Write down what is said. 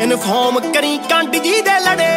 Inform ਕਰੀ ਕੰਡ ਜੀ ਦੇ ਲੜੇ।